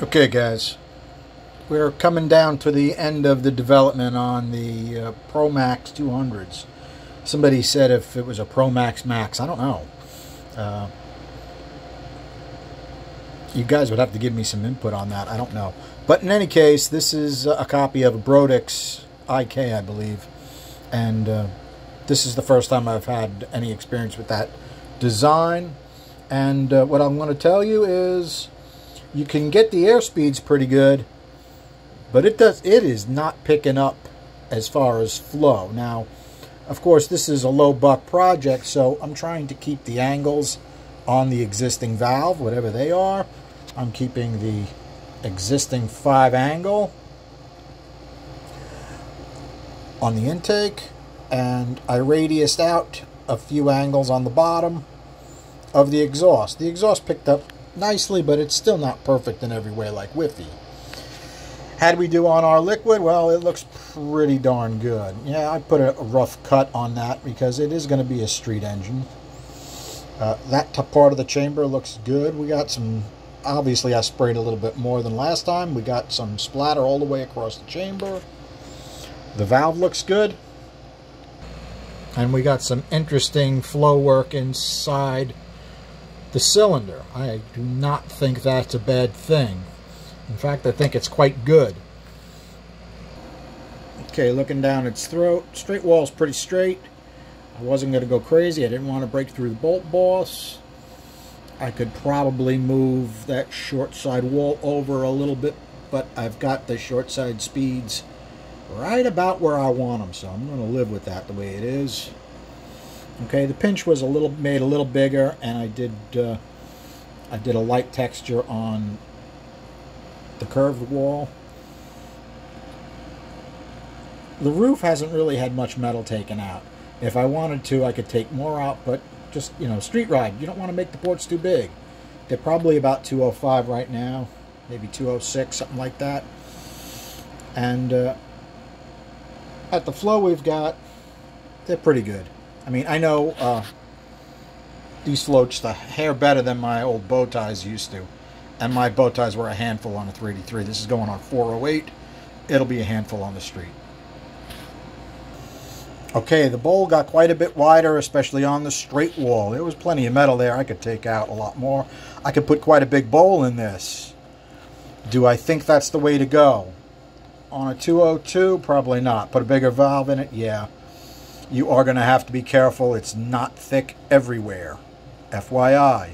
Okay, guys, we're coming down to the end of the development on the uh, Promaxx 200s. Somebody said if it was a Pro Max Max, I don't know. Uh, you guys would have to give me some input on that. I don't know. But in any case, this is a copy of a Brodix IK, I believe. And uh, this is the first time I've had any experience with that design. And uh, what I'm going to tell you is you can get the airspeeds pretty good, but it does it is not picking up as far as flow. Now, of course, this is a low buck project, so I'm trying to keep the angles on the existing valve, whatever they are. I'm keeping the existing 5 angle on the intake, and I radiused out a few angles on the bottom of the exhaust. The exhaust picked up nicely, but it's still not perfect in every way like Wi-Fi. Had we do on our liquid, well, it looks pretty darn good. Yeah, I put a rough cut on that because it is going to be a street engine. Uh, that part of the chamber looks good. We got some, obviously I sprayed a little bit more than last time. We got some splatter all the way across the chamber. The valve looks good. And we got some interesting flow work inside the cylinder. I do not think that's a bad thing. In fact, I think it's quite good. Okay, looking down its throat, straight wall's pretty straight. I wasn't going to go crazy. I didn't want to break through the bolt boss. I could probably move that short side wall over a little bit, but I've got the short side speeds right about where I want them, so I'm going to live with that the way it is. Okay, the pinch was a little made a little bigger, and I did uh, I did a light texture on the curved wall. The roof hasn't really had much metal taken out. If I wanted to, I could take more out, but just, you know, street ride. You don't want to make the ports too big. They're probably about 205 right now, maybe 206, something like that. And uh, at the flow we've got, they're pretty good. I mean, I know uh, these floats the hair better than my old bow ties used to. And my bow ties were a handful on a 383. This is going on 408. It'll be a handful on the street. Okay, the bowl got quite a bit wider, especially on the straight wall. There was plenty of metal there. I could take out a lot more. I could put quite a big bowl in this. Do I think that's the way to go? On a 202, probably not. Put a bigger valve in it? Yeah you are going to have to be careful. It's not thick everywhere. FYI.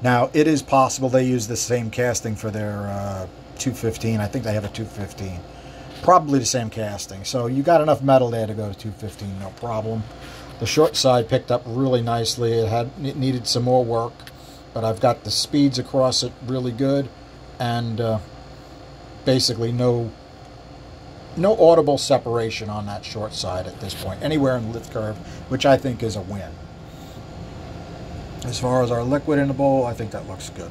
Now, it is possible they use the same casting for their uh, 215. I think they have a 215. Probably the same casting. So you got enough metal there to go to 215, no problem. The short side picked up really nicely. It had it needed some more work, but I've got the speeds across it really good, and uh, basically no no audible separation on that short side at this point, anywhere in the lift curve, which I think is a win. As far as our liquid in the bowl, I think that looks good.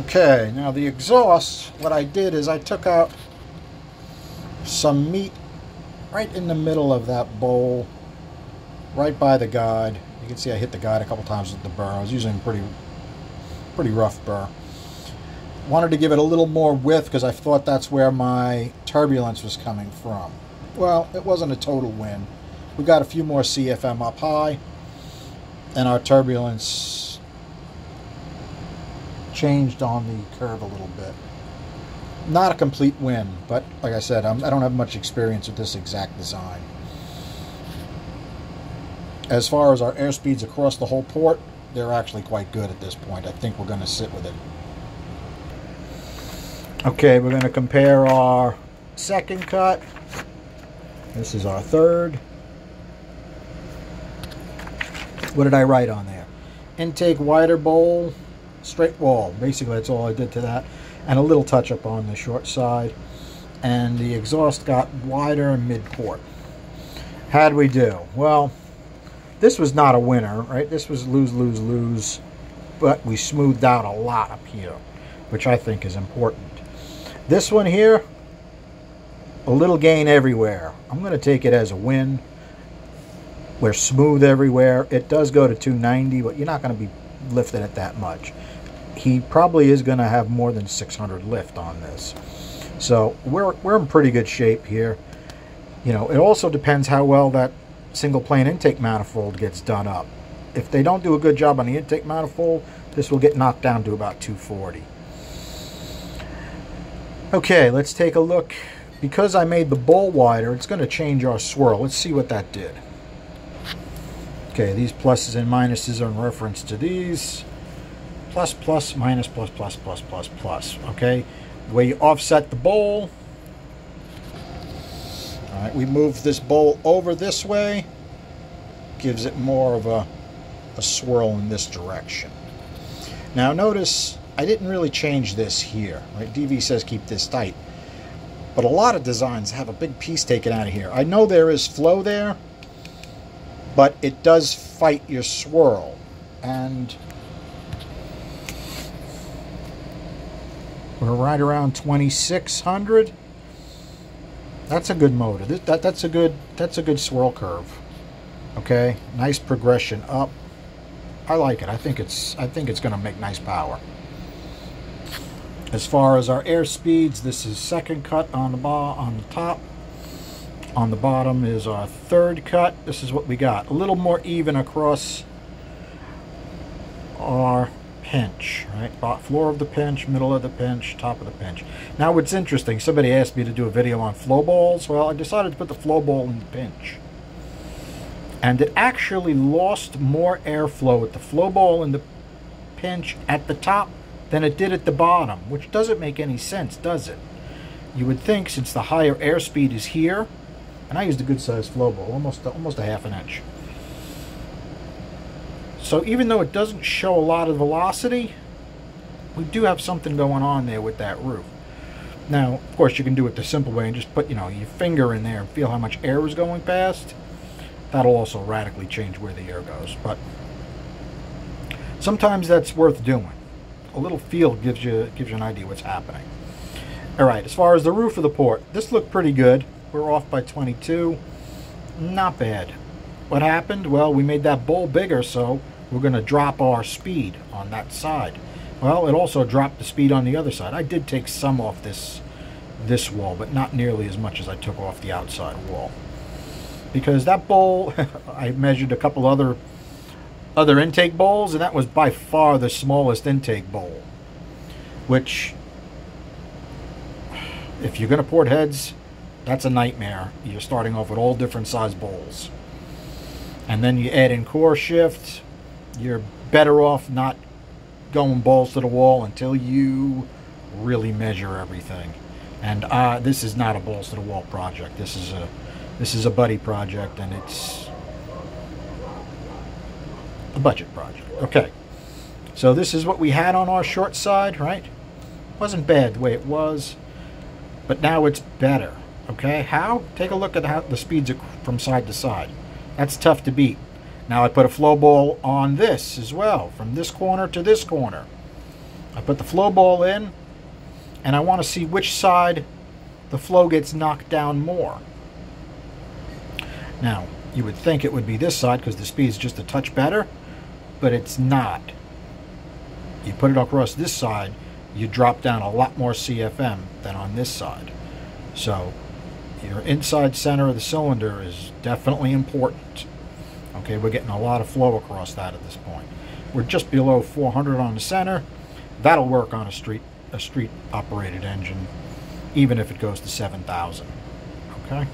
Okay, now the exhaust, what I did is I took out some meat right in the middle of that bowl, right by the guide. You can see I hit the guide a couple times with the burr. I was using a pretty, pretty rough burr wanted to give it a little more width because I thought that's where my turbulence was coming from. Well, it wasn't a total win. We got a few more CFM up high, and our turbulence changed on the curve a little bit. Not a complete win, but like I said, I'm, I do not have much experience with this exact design. As far as our airspeeds across the whole port, they're actually quite good at this point. I think we're going to sit with it. Okay, we're going to compare our second cut. This is our third. What did I write on there? Intake wider bowl, straight wall. Basically, that's all I did to that. And a little touch up on the short side. And the exhaust got wider mid-port. How'd we do? Well, this was not a winner, right? This was lose, lose, lose. But we smoothed out a lot up here, which I think is important. This one here, a little gain everywhere. I'm going to take it as a win. We're smooth everywhere. It does go to 290, but you're not going to be lifting it that much. he probably is going to have more than 600 lift on this. So we're, we're in pretty good shape here. You know, it also depends how well that single plane intake manifold gets done up. If they don't do a good job on the intake manifold, this will get knocked down to about 240. Okay, let's take a look. Because I made the bowl wider, it's going to change our swirl. Let's see what that did. Okay, these pluses and minuses are in reference to these. Plus, plus, minus, plus, plus, plus, plus, plus. Okay, where you offset the bowl. All right, we move this bowl over this way. Gives it more of a, a swirl in this direction. Now notice I didn't really change this here. Right? DV says keep this tight. But a lot of designs have a big piece taken out of here. I know there is flow there, but it does fight your swirl. And we're right around 2600. That's a good motor. That, that's a good that's a good swirl curve. Okay, nice progression up. I like it. I think it's I think it's going to make nice power. As far as our air speeds, this is second cut on the bar on the top. On the bottom is our third cut. This is what we got. A little more even across our pinch, right? Floor of the pinch, middle of the pinch, top of the pinch. Now what's interesting, somebody asked me to do a video on flow balls. Well, I decided to put the flow ball in the pinch. And it actually lost more airflow with the flow ball in the pinch at the top than it did at the bottom, which doesn't make any sense, does it? You would think since the higher airspeed is here, and I used a good sized flow ball, almost, almost a half an inch. So even though it doesn't show a lot of velocity, we do have something going on there with that roof. Now, of course, you can do it the simple way and just put, you know, your finger in there and feel how much air is going past. That'll also radically change where the air goes. But sometimes that's worth doing a little feel gives you gives you an idea what's happening. All right, as far as the roof of the port, this looked pretty good. We're off by 22. Not bad. What happened? Well, we made that bowl bigger, so we're going to drop our speed on that side. Well, it also dropped the speed on the other side. I did take some off this this wall, but not nearly as much as I took off the outside wall. Because that bowl, I measured a couple other other intake bowls, and that was by far the smallest intake bowl. Which, if you're going to port heads, that's a nightmare. You're starting off with all different size bowls. And then you add in core shift, you're better off not going balls to the wall until you really measure everything. And uh, this is not a balls to the wall project. This is a this is a buddy project, and it's a budget project. Okay. So this is what we had on our short side, right? Wasn't bad the way it was, but now it's better. Okay, how? Take a look at how the speeds from side to side. That's tough to beat. Now I put a flow ball on this as well, from this corner to this corner. I put the flow ball in, and I want to see which side the flow gets knocked down more. Now, you would think it would be this side because the speed is just a touch better, but it's not. You put it across this side, you drop down a lot more CFM than on this side. So your inside center of the cylinder is definitely important. Okay, we're getting a lot of flow across that at this point. We're just below 400 on the center. That'll work on a street a street operated engine, even if it goes to 7,000. Okay?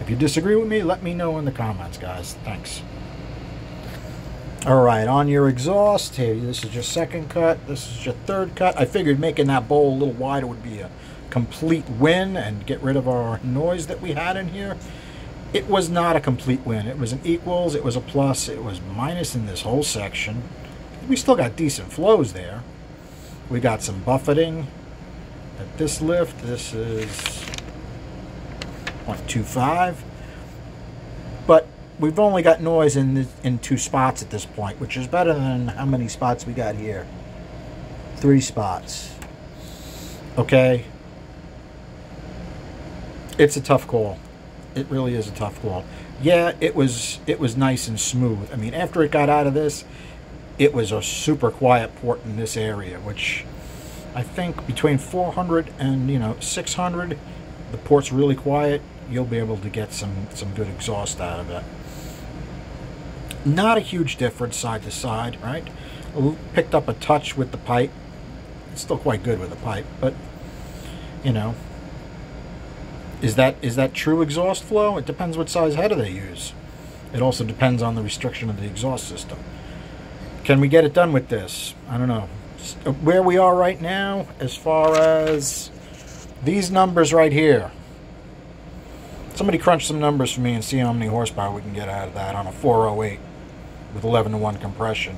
If you disagree with me, let me know in the comments, guys. Thanks. All right, on your exhaust, hey, this is your second cut, this is your third cut. I figured making that bowl a little wider would be a complete win and get rid of our noise that we had in here. It was not a complete win. It was an equals, it was a plus, it was minus in this whole section. We still got decent flows there. We got some buffeting at this lift. This is 0.25. We've only got noise in the, in two spots at this point, which is better than how many spots we got here. Three spots. Okay. It's a tough call. It really is a tough call. Yeah, it was it was nice and smooth. I mean, after it got out of this, it was a super quiet port in this area, which I think between 400 and you know 600, the port's really quiet. You'll be able to get some some good exhaust out of it. Not a huge difference side to side, right? Picked up a touch with the pipe. It's still quite good with the pipe, but you know, is that is that true exhaust flow? It depends what size header they use. It also depends on the restriction of the exhaust system. Can we get it done with this? I don't know. Uh, where we are right now, as far as these numbers right here. Somebody crunch some numbers for me and see how many horsepower we can get out of that on a 408 with 11 to 1 compression.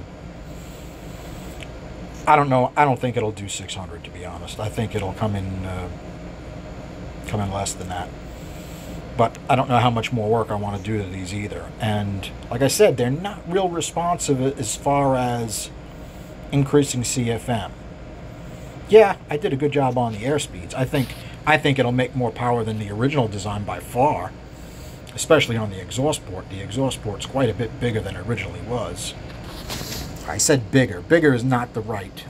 I don't know. I don't think it'll do 600 to be honest. I think it'll come in uh, come in less than that. But I don't know how much more work I want to do to these either. And like I said, they're not real responsive as far as increasing CFM. Yeah, I did a good job on the air speeds. I think I think it'll make more power than the original design by far, especially on the exhaust port. The exhaust port's quite a bit bigger than it originally was. I said bigger. Bigger is not the right.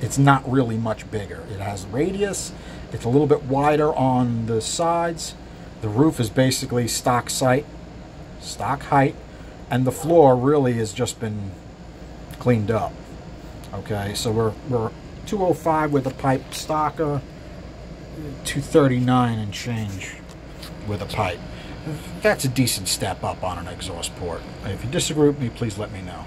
It's not really much bigger. It has radius. It's a little bit wider on the sides. The roof is basically stock site, stock height, and the floor really has just been cleaned up. Okay, so we're, we're 205 with a pipe stocker, 239 and change with a pipe. That's a decent step up on an exhaust port. If you disagree with me, please let me know.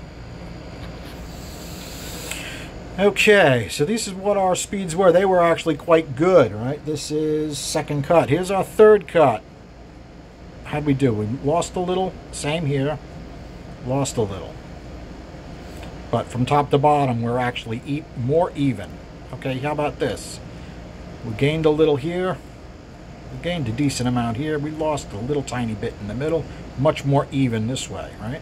Okay, so this is what our speeds were. They were actually quite good, right? This is second cut. Here's our third cut. How'd we do? We lost a little. Same here. Lost a little. But from top to bottom, we're actually e more even. Okay, how about this? We gained a little here. Gained a decent amount here. We lost a little tiny bit in the middle. Much more even this way, right?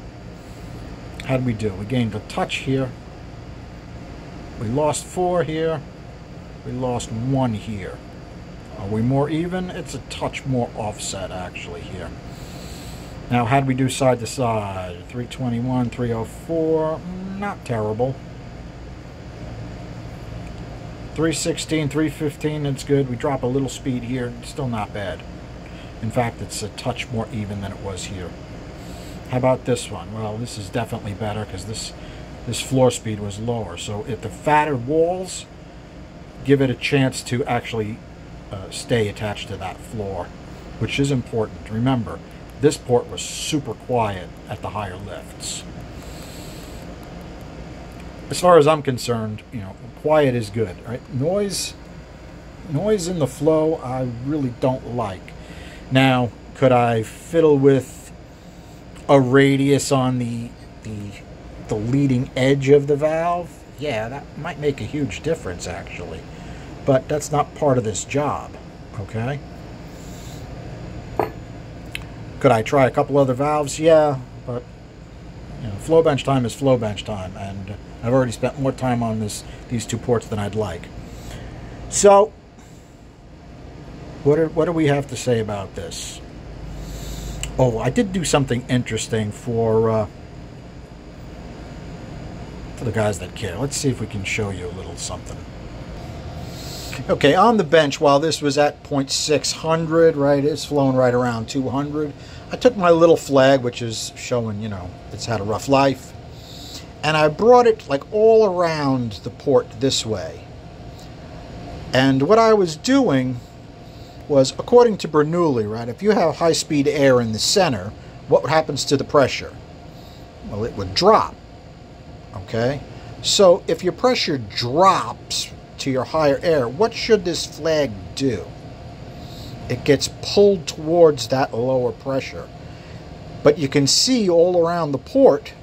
How'd we do? We gained a touch here. We lost four here. We lost one here. Are we more even? It's a touch more offset actually here. Now, how do we do side to side? 321, 304, mm, not terrible. 316, 315, it's good. We drop a little speed here, still not bad. In fact, it's a touch more even than it was here. How about this one? Well, this is definitely better because this this floor speed was lower. So if the fatter walls give it a chance to actually uh, stay attached to that floor, which is important. Remember, this port was super quiet at the higher lifts. As far as I'm concerned, you know, quiet is good, right? Noise, noise in the flow, I really don't like. Now, could I fiddle with a radius on the the the leading edge of the valve, yeah, that might make a huge difference actually. But that's not part of this job, okay? Could I try a couple other valves? Yeah, but you know, flow bench time is flow bench time, and I've already spent more time on this these two ports than I'd like. So, what, are, what do we have to say about this? Oh, I did do something interesting for uh, for the guys that care. Let's see if we can show you a little something. Okay, on the bench, while this was at 0.600, right, it's flown right around 200. I took my little flag, which is showing, you know, it's had a rough life, and I brought it like all around the port this way. And what I was doing was, according to Bernoulli, right, if you have high-speed air in the center, what happens to the pressure? Well, it would drop. Okay? So if your pressure drops to your higher air, what should this flag do? It gets pulled towards that lower pressure. But you can see all around the port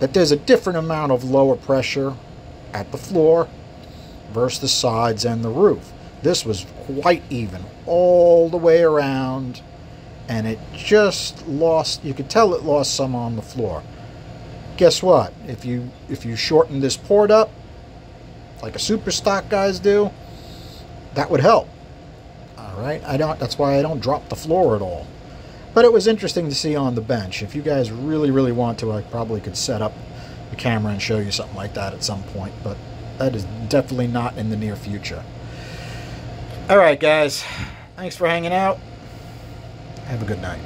that there's a different amount of lower pressure at the floor versus the sides and the roof. This was quite even all the way around and it just lost, you could tell it lost some on the floor guess what? If you if you shorten this port up, like a super stock guys do, that would help. All right, I don't. That's why I don't drop the floor at all. But it was interesting to see on the bench. If you guys really really want to, I probably could set up a camera and show you something like that at some point, but that is definitely not in the near future. All right, guys. Thanks for hanging out. Have a good night.